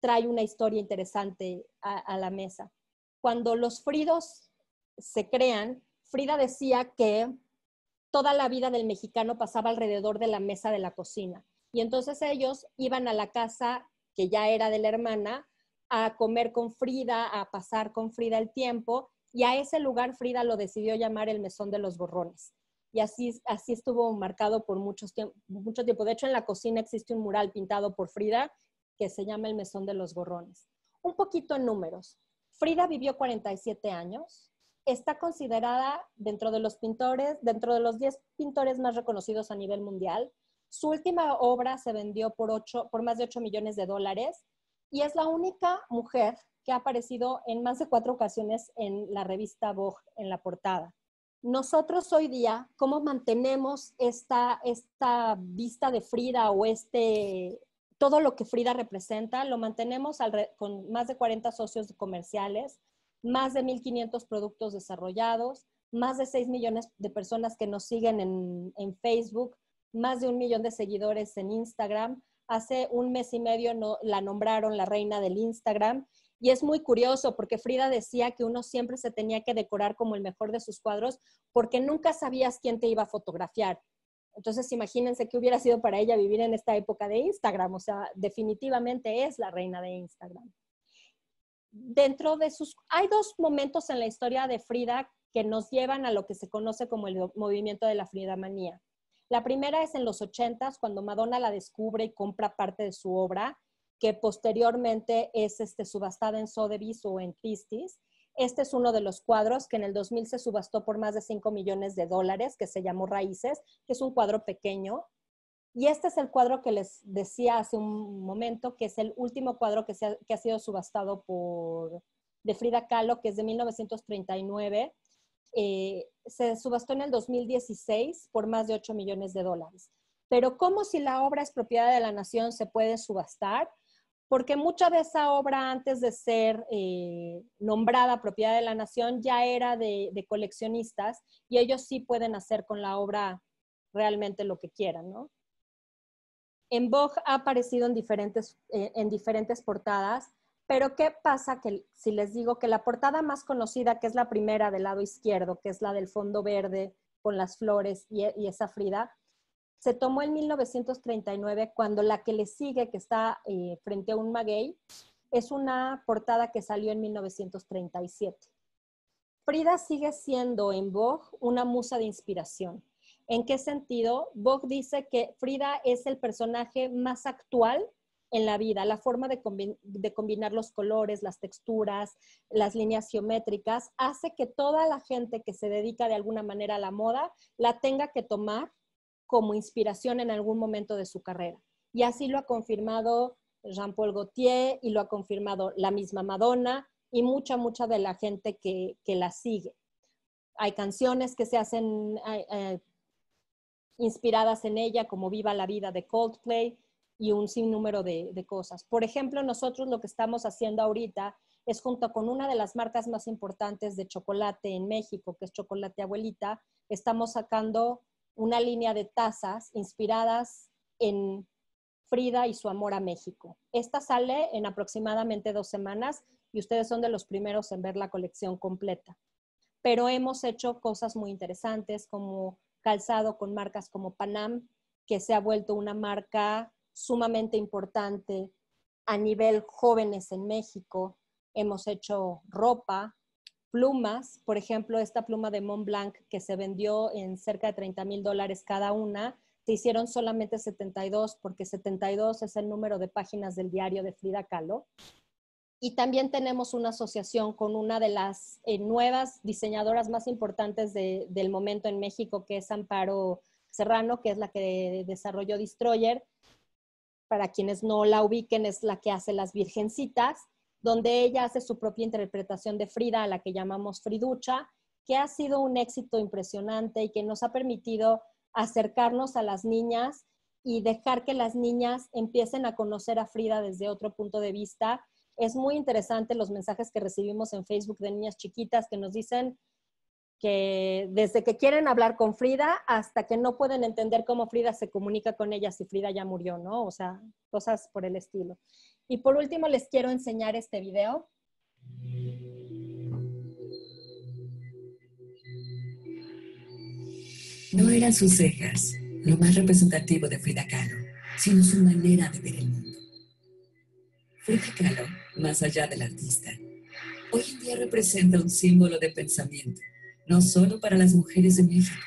Speaker 2: trae una historia interesante a, la mesa. Cuando los Fridos se crean, Frida decía que toda la vida del mexicano pasaba alrededor de la mesa de la cocina. Y entonces ellos iban a la casa que ya era de la hermana a comer con Frida, a pasar con Frida el tiempo y a ese lugar Frida lo decidió llamar el Mesón de los Gorrones. Y así, así estuvo marcado por mucho tiempo. De hecho, en la cocina existe un mural pintado por Frida que se llama el Mesón de los Gorrones. Un poquito en números. Frida vivió 47 años. Está considerada dentro de los pintores, dentro de los 10 pintores más reconocidos a nivel mundial. Su última obra se vendió por, 8, por más de 8 millones de dólares y es la única mujer que ha aparecido en más de cuatro ocasiones en la revista Vogue en la portada. Nosotros hoy día, ¿cómo mantenemos esta, esta vista de Frida o este, todo lo que Frida representa? Lo mantenemos con más de 40 socios comerciales, más de 1.500 productos desarrollados, más de 6 millones de personas que nos siguen en, en Facebook, más de un millón de seguidores en Instagram. Hace un mes y medio no, la nombraron la reina del Instagram. Y es muy curioso porque Frida decía que uno siempre se tenía que decorar como el mejor de sus cuadros porque nunca sabías quién te iba a fotografiar. Entonces, imagínense que hubiera sido para ella vivir en esta época de Instagram. O sea, definitivamente es la reina de Instagram. Dentro de sus... Hay dos momentos en la historia de Frida que nos llevan a lo que se conoce como el movimiento de la Frida manía. La primera es en los ochentas, cuando Madonna la descubre y compra parte de su obra, que posteriormente es este, subastada en Sotheby's o en Christie's. Este es uno de los cuadros que en el 2000 se subastó por más de 5 millones de dólares, que se llamó Raíces, que es un cuadro pequeño. Y este es el cuadro que les decía hace un momento, que es el último cuadro que, ha, sido subastado por, de Frida Kahlo, que es de 1939 eh, se subastó en el 2016 por más de 8 millones de dólares. Pero ¿cómo si la obra es propiedad de la nación se puede subastar? Porque mucha de esa obra antes de ser eh, nombrada propiedad de la nación ya era de, coleccionistas y ellos sí pueden hacer con la obra realmente lo que quieran, ¿no? En Vogue ha aparecido en diferentes, eh, en diferentes portadas pero ¿qué pasa que si les digo que la portada más conocida, que es la primera del lado izquierdo, que es la del fondo verde con las flores y, esa Frida, se tomó en 1939 cuando la que le sigue, que está eh, frente a un maguey, es una portada que salió en 1937. Frida sigue siendo en Vogue una musa de inspiración. ¿En qué sentido? Vogue dice que Frida es el personaje más actual en la vida, la forma de, combinar los colores, las texturas, las líneas geométricas, hace que toda la gente que se dedica de alguna manera a la moda la tenga que tomar como inspiración en algún momento de su carrera. Y así lo ha confirmado Jean-Paul Gaultier y lo ha confirmado la misma Madonna y mucha, mucha de la gente que, la sigue. Hay canciones que se hacen eh, inspiradas en ella, como Viva la Vida de Coldplay, y un sinnúmero de, de cosas. Por ejemplo, nosotros lo que estamos haciendo ahorita es junto con una de las marcas más importantes de chocolate en México, que es Chocolate Abuelita, estamos sacando una línea de tazas inspiradas en Frida y su amor a México. Esta sale en aproximadamente dos semanas y ustedes son de los primeros en ver la colección completa. Pero hemos hecho cosas muy interesantes como calzado con marcas como Panam, que se ha vuelto una marca sumamente importante a nivel jóvenes en México. Hemos hecho ropa, plumas, por ejemplo, esta pluma de Mont Blanc que se vendió en cerca de 30 mil dólares cada una, se hicieron solamente 72 porque 72 es el número de páginas del diario de Frida Kahlo. Y también tenemos una asociación con una de las eh, nuevas diseñadoras más importantes del momento en México, que es Amparo Serrano, que es la que desarrolló Destroyer, para quienes no la ubiquen, es la que hace Las Virgencitas, donde ella hace su propia interpretación de Frida, a la que llamamos Friducha, que ha sido un éxito impresionante y que nos ha permitido acercarnos a las niñas y dejar que las niñas empiecen a conocer a Frida desde otro punto de vista. Es muy interesante los mensajes que recibimos en Facebook de niñas chiquitas que nos dicen, que desde que quieren hablar con Frida hasta que no pueden entender cómo Frida se comunica con ella si Frida ya murió, ¿no? O sea, cosas por el estilo. Y por último, les quiero enseñar este video.
Speaker 3: No eran sus cejas lo más representativo de Frida Kahlo, sino su manera de ver el mundo. Frida Kahlo, más allá del artista, hoy en día representa un símbolo de pensamiento no solo para las mujeres de México,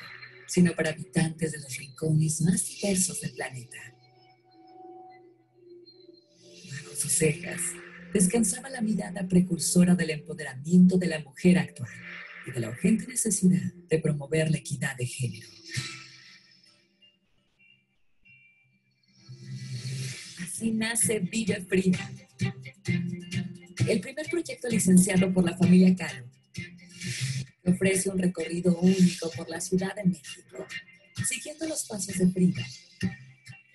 Speaker 3: sino para habitantes de los rincones más diversos del planeta. Bajo sus cejas descansaba la mirada precursora del empoderamiento de la mujer actual y de la urgente necesidad de promover la equidad de género. Así nace Villa Frida, el primer proyecto licenciado por la familia Caro ofrece un recorrido único por la Ciudad de México, siguiendo los pasos de Frida,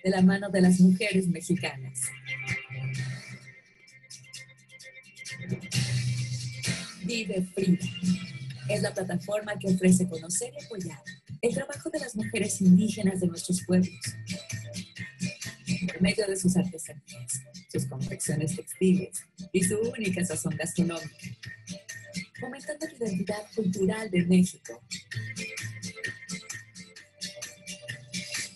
Speaker 3: de la mano de las mujeres mexicanas. Vive Frida es la plataforma que ofrece conocer y apoyar el trabajo de las mujeres indígenas de nuestros pueblos. Por medio de sus artesanías, sus confecciones textiles y su única sazón gastronómica, fomentando la identidad cultural de México.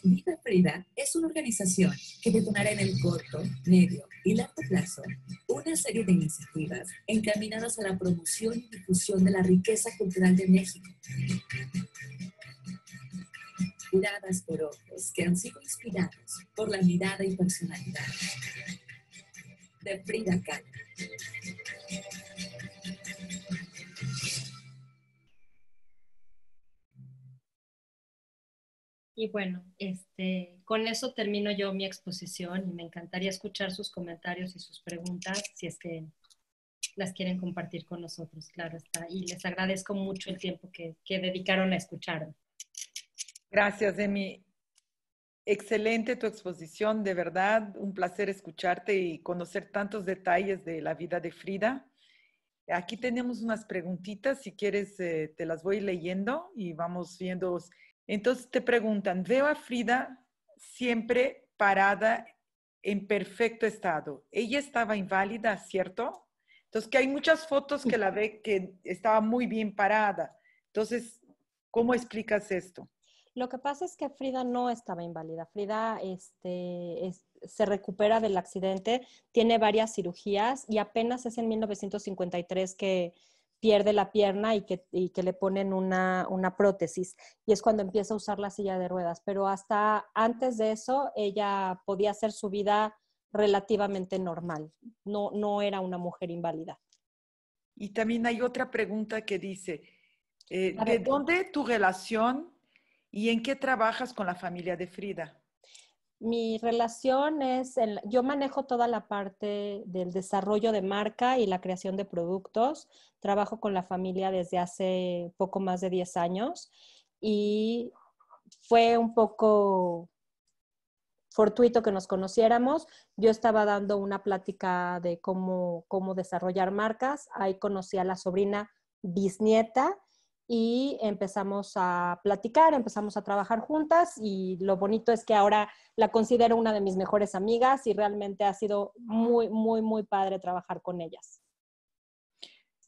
Speaker 3: Viva Frida es una organización que detonará en el corto, medio y largo plazo una serie de iniciativas encaminadas a la promoción y difusión de la riqueza cultural de México curadas por ojos que han sido inspirados por la mirada y personalidad de Frida Kahlo.
Speaker 2: Y bueno, este, con eso termino yo mi exposición y me encantaría escuchar sus comentarios y sus preguntas si es que las quieren compartir con nosotros, claro está. Y les agradezco mucho el tiempo que, que dedicaron a escucharme.
Speaker 1: Gracias, Emi. Excelente tu exposición, de verdad, un placer escucharte y conocer tantos detalles de la vida de Frida. Aquí tenemos unas preguntitas, si quieres eh, te las voy leyendo y vamos viendo. Entonces te preguntan, veo a Frida siempre parada en perfecto estado. Ella estaba inválida, ¿cierto? Entonces que hay muchas fotos que la ve que estaba muy bien parada. Entonces, ¿cómo explicas esto?
Speaker 2: Lo que pasa es que Frida no estaba inválida. Frida este, se recupera del accidente, tiene varias cirugías y apenas es en 1953 que pierde la pierna y que, que le ponen una, una, prótesis. Y es cuando empieza a usar la silla de ruedas. Pero hasta antes de eso, ella podía hacer su vida relativamente normal. No, no era una mujer inválida.
Speaker 1: Y también hay otra pregunta que dice, eh, ¿de dónde tu relación ¿Y en qué trabajas con la familia de Frida?
Speaker 2: Mi relación es, yo manejo toda la parte del desarrollo de marca y la creación de productos. Trabajo con la familia desde hace poco más de 10 años y fue un poco fortuito que nos conociéramos. Yo estaba dando una plática de cómo, cómo desarrollar marcas. Ahí conocí a la sobrina bisnieta y empezamos a platicar, empezamos a trabajar juntas y lo bonito es que ahora la considero una de mis mejores amigas y realmente ha sido muy, muy, muy padre trabajar con ellas.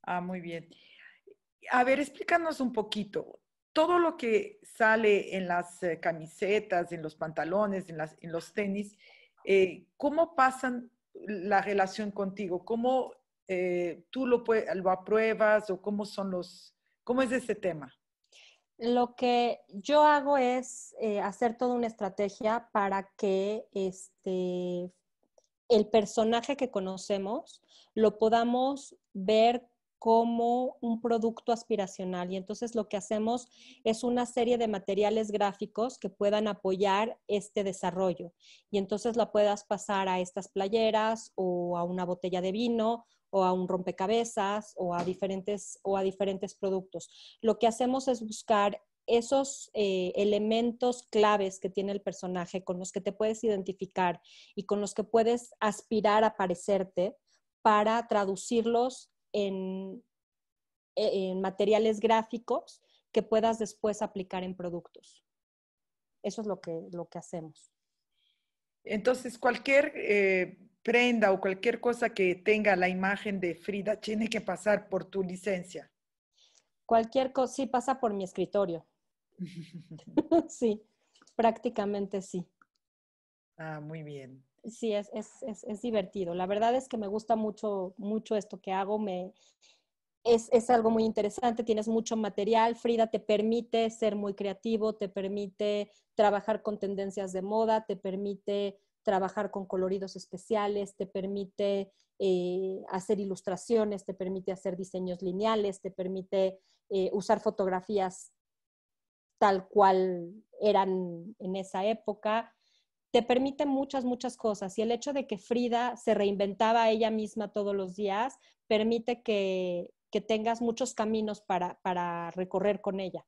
Speaker 1: Ah, muy bien. A ver, explícanos un poquito. Todo lo que sale en las eh, camisetas, en los pantalones, en, las, en los tenis, eh, ¿cómo pasan la relación contigo? ¿Cómo eh, tú lo, lo apruebas o cómo son los, ¿Cómo es ese tema?
Speaker 2: Lo que yo hago es eh, hacer toda una estrategia para que este, el personaje que conocemos lo podamos ver como un producto aspiracional. Y entonces lo que hacemos es una serie de materiales gráficos que puedan apoyar este desarrollo. Y entonces la puedas pasar a estas playeras o a una botella de vino o a un rompecabezas o a diferentes, o a diferentes productos. Lo que hacemos es buscar esos eh, elementos claves que tiene el personaje con los que te puedes identificar y con los que puedes aspirar a parecerte para traducirlos en, e, materiales gráficos que puedas después aplicar en productos. Eso es lo que, lo que hacemos.
Speaker 1: Entonces, cualquier eh, prenda o cualquier cosa que tenga la imagen de Frida tiene que pasar por tu licencia.
Speaker 2: Cualquier cosa, sí, pasa por mi escritorio. *laughs* sí, prácticamente sí.
Speaker 1: Ah, muy bien.
Speaker 2: Sí, es, es, es, es, divertido. La verdad es que me gusta mucho, mucho esto que hago. Me, es, es, algo muy interesante, tienes mucho material. Frida te permite ser muy creativo, te permite trabajar con tendencias de moda, te permite trabajar con coloridos especiales, te permite eh, hacer ilustraciones, te permite hacer diseños lineales, te permite eh, usar fotografías tal cual eran en esa época, te permite muchas, muchas cosas. Y el hecho de que Frida se reinventaba ella misma todos los días, permite que, que tengas muchos caminos para, para recorrer con ella.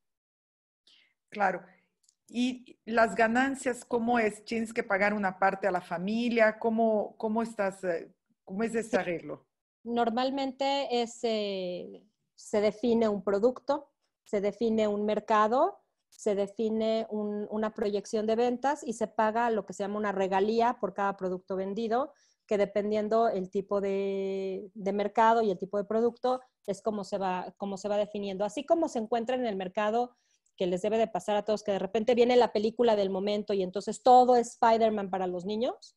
Speaker 1: Claro. ¿Y las ganancias, cómo es? ¿Tienes que pagar una parte a la familia? ¿Cómo, cómo, estás, eh, cómo es ese arreglo?
Speaker 2: Normalmente es, eh, se define un producto, se define un mercado, se define una proyección de ventas y se paga lo que se llama una regalía por cada producto vendido, que dependiendo el tipo de, mercado y el tipo de producto, es como se, va, como se va definiendo. Así como se encuentra en el mercado, que les debe de pasar a todos, que de repente viene la película del momento y entonces todo es Spider-Man para los niños,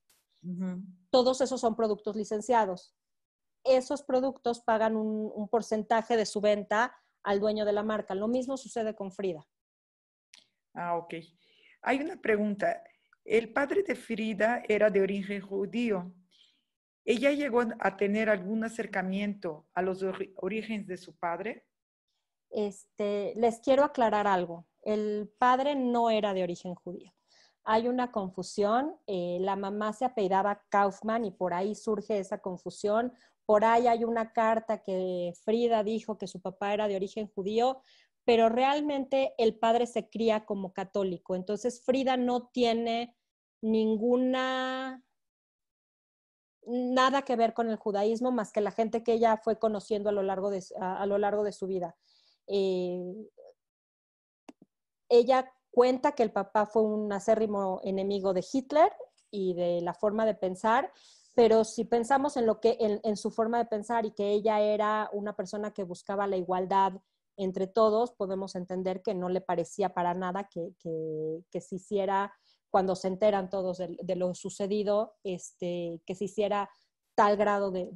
Speaker 2: todos esos son productos licenciados. Esos productos pagan un porcentaje de su venta al dueño de la marca. Lo mismo sucede con Frida.
Speaker 1: Ah, ok. Hay una pregunta. El padre de Frida era de origen judío. ¿Ella llegó a tener algún acercamiento a los orígenes de su padre?
Speaker 2: Este, les quiero aclarar algo. El padre no era de origen judío. Hay una confusión. Eh, la mamá se apellidaba Kaufman y por ahí surge esa confusión. Por ahí hay una carta que Frida dijo que su papá era de origen judío pero realmente el padre se cría como católico. Entonces Frida no tiene ninguna nada que ver con el judaísmo más que la gente que ella fue conociendo a lo largo de, a, lo largo de su vida. Eh, ella cuenta que el papá fue un acérrimo enemigo de Hitler y de la forma de pensar, pero si pensamos en lo que en su forma de pensar y que ella era una persona que buscaba la igualdad entre todos podemos entender que no le parecía para nada que, se hiciera, cuando se enteran todos de, lo sucedido, este, que se hiciera tal grado de,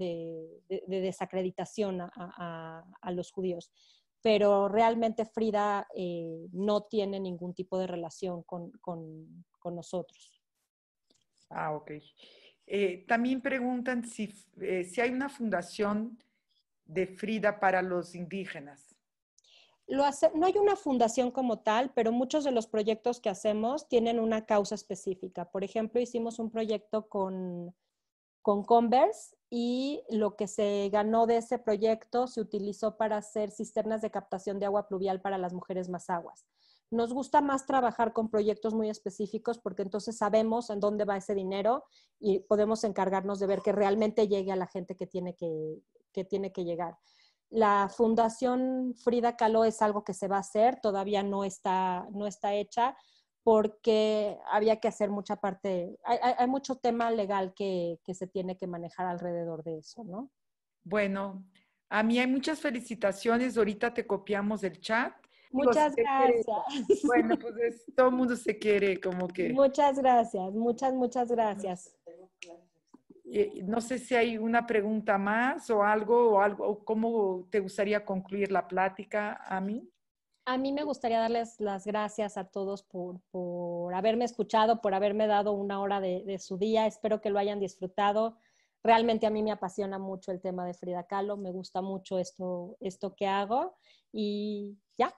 Speaker 2: desacreditación a, los judíos. Pero realmente Frida eh, no tiene ningún tipo de relación con, nosotros.
Speaker 1: Ah, ok. Eh, también preguntan si, eh, si hay una fundación de Frida para los indígenas
Speaker 2: no hay una fundación como tal, pero muchos de los proyectos que hacemos tienen una causa específica. Por ejemplo, hicimos un proyecto con, con Converse y lo que se ganó de ese proyecto se utilizó para hacer cisternas de captación de agua pluvial para las mujeres más aguas. Nos gusta más trabajar con proyectos muy específicos porque entonces sabemos en dónde va ese dinero y podemos encargarnos de ver que realmente llegue a la gente que tiene que, que, tiene que llegar. La Fundación Frida Kahlo es algo que se va a hacer, todavía no está, no está hecha porque había que hacer mucha parte, hay, mucho tema legal que, se tiene que manejar alrededor de eso, ¿no?
Speaker 1: Bueno, a mí hay muchas felicitaciones, ahorita te copiamos el chat.
Speaker 2: Muchas gracias.
Speaker 1: bueno, pues todo el mundo se quiere como que...
Speaker 2: Muchas gracias, muchas, muchas gracias.
Speaker 1: Eh, no sé si hay una pregunta más o algo, o algo, cómo te gustaría concluir la plática a mí.
Speaker 2: A mí me gustaría darles las gracias a todos por, haberme escuchado, por haberme dado una hora de, su día. Espero que lo hayan disfrutado. Realmente a mí me apasiona mucho el tema de Frida Kahlo, me gusta mucho esto, esto que hago y ya.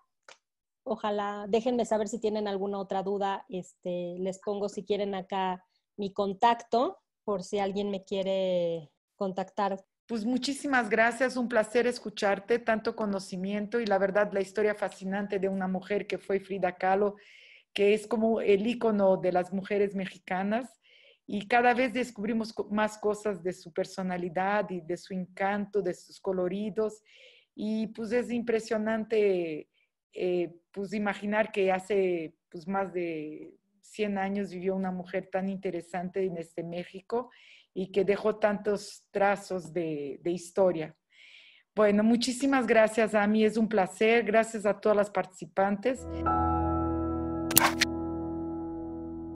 Speaker 2: Ojalá, déjenme saber si tienen alguna otra duda. Este, les pongo si quieren acá mi contacto por si alguien me quiere contactar.
Speaker 1: Pues muchísimas gracias, un placer escucharte, tanto conocimiento y la verdad la historia fascinante de una mujer que fue Frida Kahlo, que es como el icono de las mujeres mexicanas. Y cada vez descubrimos más cosas de su personalidad y de su encanto, de sus coloridos. Y pues es impresionante eh, pues imaginar que hace pues más de 100 años vivió una mujer tan interesante en este México y que dejó tantos trazos de, historia. Bueno, muchísimas gracias a mí, es un placer. Gracias a todas las participantes.